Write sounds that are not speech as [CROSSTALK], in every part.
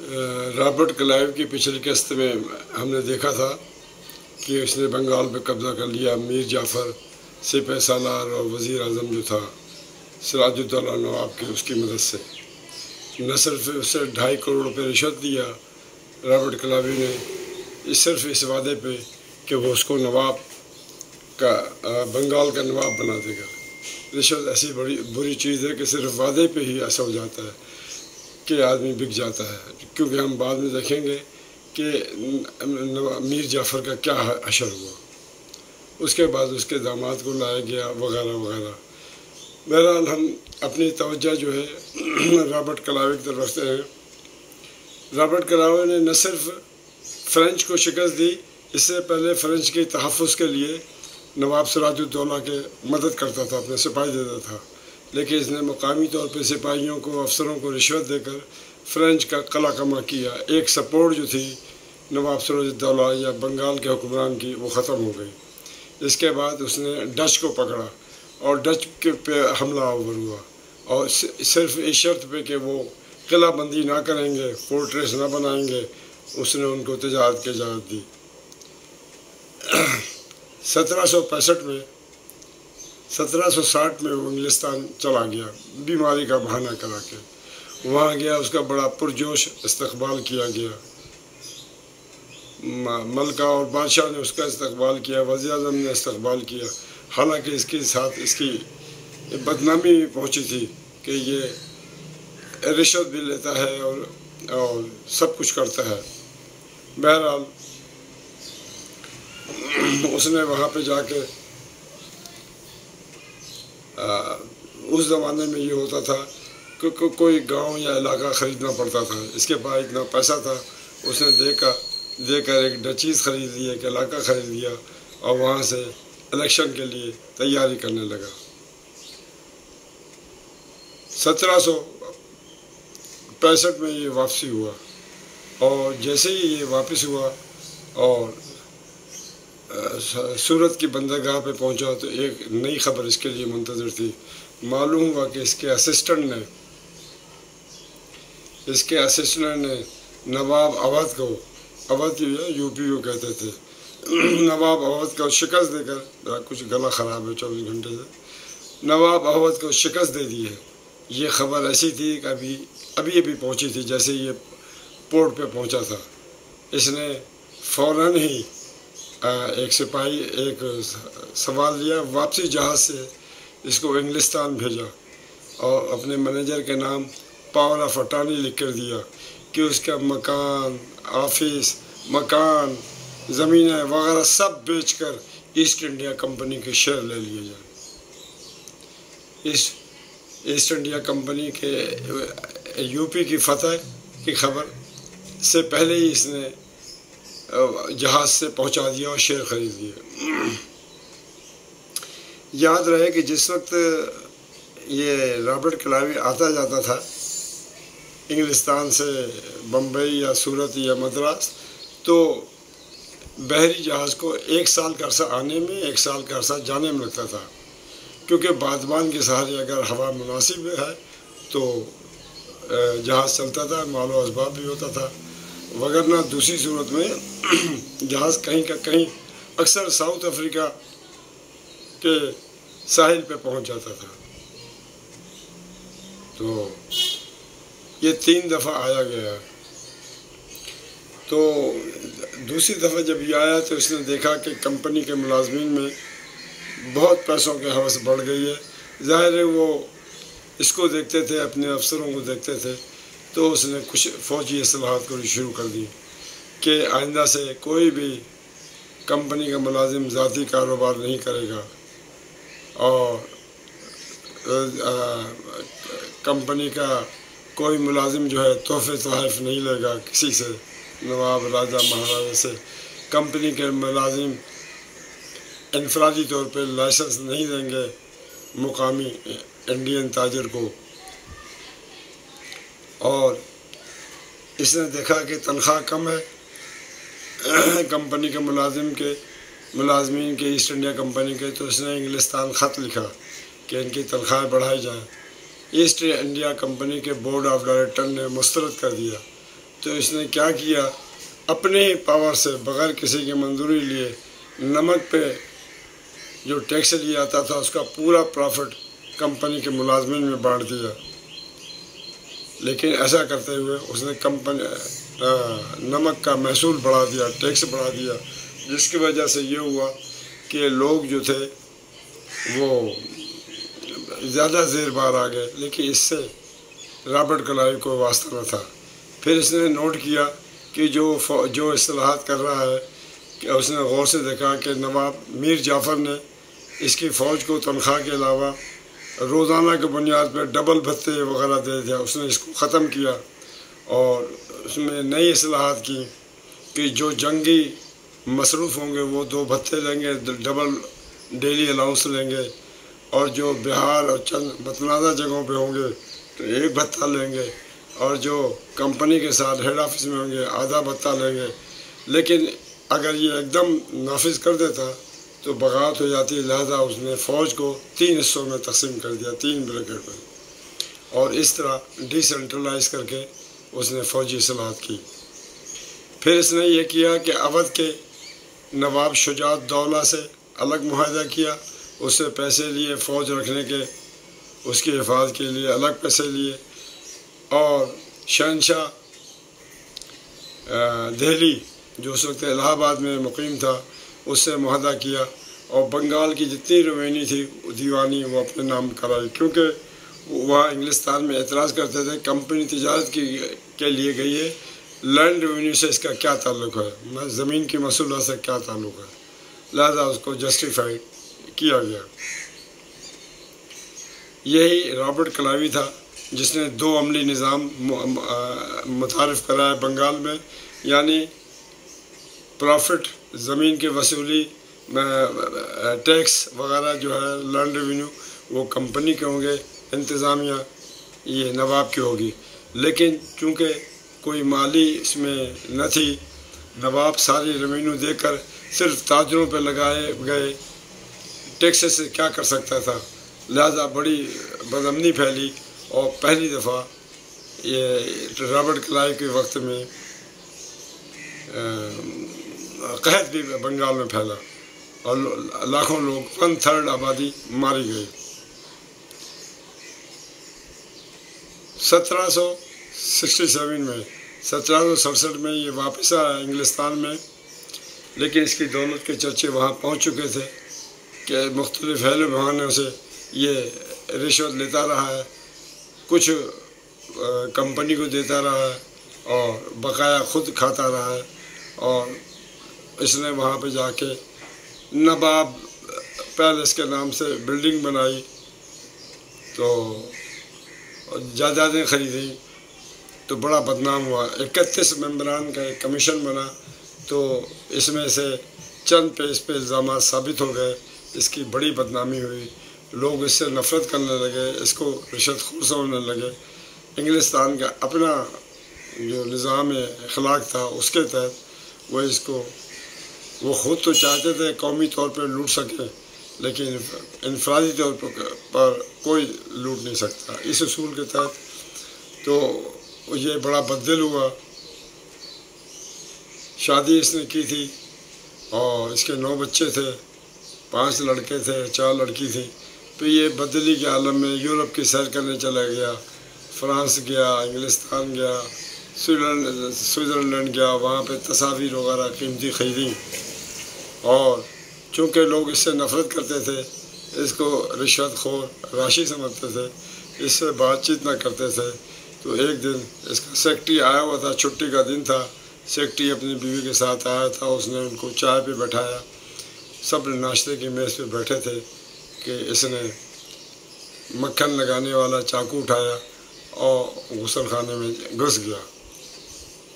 Robert Clive की पिछली किस्त में हमने देखा था कि उसने बंगाल पर कब्ज़ा कर लिया। मीर जाफ़र सिप सालार और वज़ी अजम जो था सिराजुद्दौला नवाब की उसकी मदद से। न सिर्फ़ उससे ढाई करोड़ रुपये रिश्वत दिया रॉबर्ट क्लावी ने सिर्फ़ इस वादे पे कि वो उसको नवाब का बंगाल का नवाब बना देगा। रिश्वत ऐसी बड़ी, बुरी चीज़ है कि सिर्फ़ वादे पे ही ऐसा हो जाता है। कि आदमी बिक जाता है। क्योंकि हम बाद में देखेंगे कि मीर जाफ़र का क्या अशर हुआ। उसके बाद उसके दामाद को लाया गया, वगैरह वगैरह। बहरहाल हम अपनी तवज्जो जो है, [CLEARS THROAT] रॉबर्ट कलावे की तरफ़ रखते हैं। रॉबर्ट कलावे ने न सिर्फ़ फ्रेंच को शिकस्त दी, इससे पहले फ्रेंच के तहफ़ के लिए नवाब सराजुद्दौला के मदद करता था, अपने सिपाही देता था। लेकिन इसने मकामी तौर पर सिपाहियों को, अफसरों को रिश्वत देकर फ्रेंच का कला कमा किया। एक सपोर्ट जो थी, नवाब सराजुद्दौला या बंगाल के हुक्मरान की, वो ख़त्म हो गई। इसके बाद उसने डच को पकड़ा और डच के पे हमला आवर हुआ। और सिर्फ़ इस शर्त पे कि वो किला बंदी ना करेंगे, फोर्ट्रेस ना बनाएँगे, उसने उनको तजारत की इजाज़त दी। [CLEARS THROAT] सत्रह सौ पैंसठ में सत्रह सौ साठ में वो इंग्लिस्तान चला गया। बीमारी का बहाना करा के। वहाँ गया, उसका बड़ा पुरजोश इस्तकबाल किया गया। मलका और बादशाह ने उसका इस्तकबाल किया वज़ी अजम ने इस्तकबाल किया। हालाँकि इसके साथ इसकी बदनामी पहुँची थी कि ये रिश्वत भी लेता है और और सब कुछ करता है। बहरहाल, उसने वहाँ पे जाके उस ज़माने में ये होता था कि को, कोई गाँव या इलाका ख़रीदना पड़ता था। इसके पास इतना पैसा था उसने देखा देकर एक डचीज़ ख़रीद ली एक इलाका ख़रीद लिया और वहाँ से इलेक्शन के लिए तैयारी करने लगा। सत्रह सौ पैंसठ में ये वापसी हुआ और जैसे ही ये वापस हुआ और सूरत की बंदरगाह पे पहुँचा तो एक नई खबर इसके लिए मुंतजर थी। मालूम हुआ कि इसके असिस्टेंट ने, इसके असिस्टेंट ने नवाब अवध को, अवध यूपी को कहते थे। नवाब अवध को शिकस्त देकर कुछ गला ख़राब है, चौबीस घंटे से। नवाब अवध को शिकस्त दे दी है। ये खबर ऐसी थी कि अभी अभी अभी पहुँची थी, जैसे ये पोर्ट पे पहुँचा था। इसने फ़ौर ही एक सिपाही, एक सवाल लिया, वापसी जहाज़ से इसको इंग्लिस्तान भेजा और अपने मैनेजर के नाम पावर ऑफ़ अटानी लिख कर दिया कि उसका मकान, ऑफ़िस, मकान, ज़मीनें वगैरह सब बेचकर ईस्ट इंडिया कंपनी के शेयर ले लिए जाए। इस ईस्ट इंडिया कंपनी के, यूपी की फतह की खबर से पहले ही इसने जहाज़ से पहुँचा दिया और शेयर ख़रीद लिए याद रहे कि जिस वक्त ये रॉबर्ट कलावी आता जाता था, इंग्लिस्तान से बम्बई या सूरत या मद्रास तो बहरी जहाज़ को एक साल का अरसा आने में, एक साल का अरसा जाने में लगता था। क्योंकि बादबान के सहारे अगर हवा मुनासिब है तो जहाज़ चलता था, मालो इसबाब भी होता था। वगरना दूसरी सूरत में जहाज़ कहीं का कहीं अक्सर साउथ अफ्रीका के साहिल पे पहुँच जाता था। तो ये तीन दफ़ा आया गया। तो दूसरी दफ़ा जब ये आया तो इसने देखा कि कंपनी के मुलाजमीन में बहुत पैसों के हवस बढ़ गई है। ज़ाहिर है वो इसको देखते थे, अपने अफसरों को देखते थे तो उसने कुछ फ़ौजी असलाहत को शुरू कर दी। कि आइंदा से कोई भी कंपनी का मुलाजिम ज़ाती कारोबार नहीं करेगा। और कंपनी का कोई मुलाजिम जो है तोहफे तहफ़ नहीं लेगा किसी से, नवाब, राजा, महाराजा से। कंपनी के मुलाजिम इनफरादी तौर पर लाइसेंस नहीं देंगे मुकामी इंडियन ताजर को। और इसने देखा कि तनख्वाह कम है [COUGHS] कंपनी के मुलाजिम के, मुलाजमीन के, ईस्ट इंडिया कंपनी के तो इसने इंग्लिस्तान ख़त लिखा कि इनकी तनख्वाहें बढ़ाई जाएँ। ईस्ट इंडिया कंपनी के बोर्ड ऑफ़ डायरेक्टर ने मुस्तरद कर दिया। तो इसने क्या किया? अपने पावर से बगैर किसी की मंजूरी लिए नमक पे जो टैक्स लिया जाता था, उसका पूरा प्रॉफिट कंपनी के मुलाजमन में बांट दिया। लेकिन ऐसा करते हुए उसने कंपनी नमक का महसूल बढ़ा दिया, टैक्स बढ़ा दिया, जिसकी वजह से ये हुआ कि लोग जो थे, वो ज़्यादा जेर बार आ गए। लेकिन इससे रॉबर्ट कलाई को वास्ता न था। फिर इसने नोट किया कि जो जो असलाहत कर रहा है, कि उसने गौर से देखा कि नवाब मीर जाफ़र ने इसकी फ़ौज को तनख्वाह के अलावा रोज़ाना के बुनियाद पर डबल भत्ते वगैरह दे दिया। उसने इसको ख़त्म किया और उसमें नई असलाहत की कि जो जंगी मसरूफ़ होंगे वो दो भत्ते लेंगे, डबल डेली अलाउंस लेंगे और जो बिहार और चंद मतनाज़ा जगहों पे होंगे तो एक भत्ता लेंगे और जो कंपनी के साथ हेड ऑफ़िस में होंगे, आधा भत्ता लेंगे। लेकिन अगर ये एकदम नाफिज कर देता तो बगावत हो जाती है, लिहाजा उसने फ़ौज को तीन हिस्सों में तकसीम कर दिया, तीन ब्रिगेड में। और इस तरह डिसेंट्रलाइज करके उसने फ़ौजी सलाहत की। फिर इसने ये किया कि अवध के नवाब शुजात दौला से अलग माहा किया, उससे पैसे लिए, फ़ौज रखने के, उसकी हिफाजत के लिए अलग पैसे लिए। और शहनशाह दिल्ली जो उस वक्त इलाहाबाद में मुकीम था उससे माहा किया और बंगाल की जितनी रेवेन्यू थी, दीवानी, वो अपने नाम कराई, क्योंकि वह इंग्लिस्तान में एतराज़ करते थे, कंपनी तजारत की, के लिए गई है। लैंड रेवेन्यू से इसका क्या ताल्लुक है? ज़मीन की मसूला से क्या ताल्लुक है? लिहाजा उसको जस्टिफाई किया गया। यही रॉबर्ट कलावी था, जिसने दो अमली निज़ाम मुतारफ़ कराया बंगाल में, यानी प्रॉफिट ज़मीन के वसूली टैक्स वगैरह जो है, लैंड रेवेन्यू, वो कंपनी के होंगे, इंतज़ामिया ये नवाब की होगी। लेकिन चूँकि कोई माली इसमें न थी, नवाब सारी रेवेन्यू देकर सिर्फ़ ताजरों पर लगाए गए टैक्स से क्या कर सकता था? लिहाजा बड़ी बदमनी फैली और पहली दफ़ा ये रॉबर्ट क्लाइव के वक्त में कहत भी बंगाल में फैला। और लाखों लोग, वन थर्ड आबादी मारी गई। सत्रह सौ सिक्सटी सेवन में, सत्रह सौ सड़सठ में ये वापस आया इंग्लिस्तान में, लेकिन इसकी दौलत के चर्चे वहाँ पहुँच चुके थे कि मुख्तलिफ़ हेल बहानों से ये रिश्वत लेता रहा है, कुछ कंपनी को देता रहा है और बकाया खुद खाता रहा है और इसने वहाँ पे जाके नवाब, पैलेस के नाम से बिल्डिंग बनाई तो जायदादें ख़रीदी तो बड़ा बदनाम हुआ। इकतीस मेम्बरान का एक कमीशन बना तो इसमें से चंद पे इस पर इल्ज़ाम साबित हो गए। इसकी बड़ी बदनामी हुई। लोग इससे नफ़रत करने लगे, इसको रिशत खोर समझने लगे। इंग्लिस्तान का अपना जो निज़ाम अखलाक था, उसके तहत वो इसको वो ख़ुद तो चाहते थे कौमी तौर पर लूट सके, लेकिन इनफरादी तौर पर कोई लूट नहीं सकता। इस असूल के तहत तो ये बड़ा बदल हुआ। शादी इसने की थी और इसके नौ बच्चे थे, पाँच लड़के थे, चार लड़की थी। तो ये बदली के आलम में यूरोप की सैर करने चला गया, फ्रांस गया, इंग्लिस्तान गया स्विट्ज़रलैंड स्विट्ज़रलैंड गया, वहाँ पे तस्वीर वगैरह कीमती ख़रीदी। और चूँकि लोग इससे नफ़रत करते थे, इसको रिश्वत खोर, राशि समझते थे, इससे बातचीत ना करते थे तो एक दिन इसका सेक्रेटरी आया हुआ था, छुट्टी का दिन था, सेक्रेटरी अपनी बीवी के साथ आया था, उसने उनको चाय पे बैठाया, सब नाश्ते की मेज़ पे बैठे थे कि इसने मक्खन लगाने वाला चाकू उठाया और गुसल खाने में घुस गया।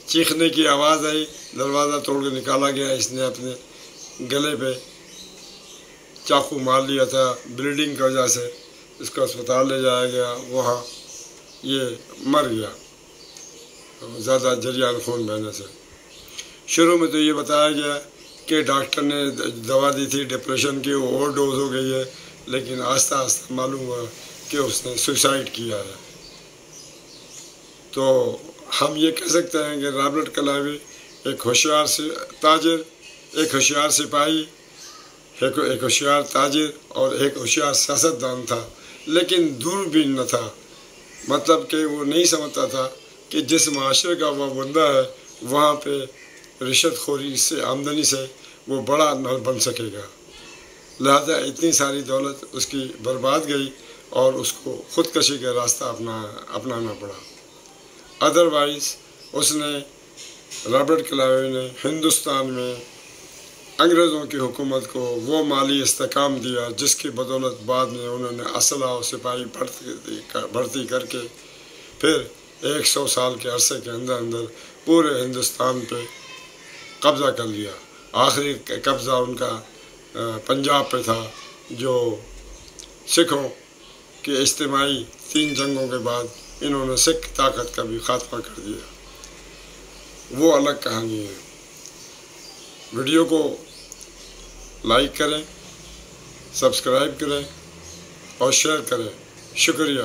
चीखने की आवाज़ आई, दरवाज़ा तोड़ के निकाला गया, इसने अपने गले पे चाकू मार लिया था ब्लीडिंग की वजह से इसको अस्पताल ले जाया गया, वहाँ ये मर गया। ज़्यादा जरियान खून बहने से। शुरू में तो ये बताया गया कि डॉक्टर ने दवा दी थी डिप्रेशन की ओवर डोज हो गई है, लेकिन आस्ता आस्ता मालूम हुआ कि उसने सुसाइड किया है। तो हम ये कह सकते हैं कि रॉबर्ट कलावी एक होशियार से, ताजर एक होशियार सिपाही, एक एक होशियार ताजिर और एक होशियार सियासतदान था, लेकिन दूरबीन न था। मतलब कि वो नहीं समझता था कि जिस माशरे का वह बंदा है, वहाँ पे रिश्वत खोरी से, आमदनी से वो बड़ा न बन सकेगा। लिहाजा इतनी सारी दौलत उसकी बर्बाद गई और उसको ख़ुदकशी का रास्ता अपना, अपनाना पड़ा। अदरवाइज़ उसने रॉबर्ट क्लावे ने हिंदुस्तान में अंग्रेज़ों की हुकूमत को वो माली इस्तेकाम दिया, जिसकी बदौलत बाद में उन्होंने असला और सिपाही भर्ती भर्ती करके फिर एक सौ साल के अरसे के अंदर अंदर पूरे हिंदुस्तान पे कब्ज़ा कर लिया। आखिरी कब्ज़ा उनका पंजाब पे था, जो सिखों के इज्तमाही तीन जंगों के बाद इन्होंने सिख ताकत का भी खात्मा कर दिया। वो अलग कहानी है। वीडियो को लाइक करें सब्सक्राइब करें और शेयर करें। शुक्रिया।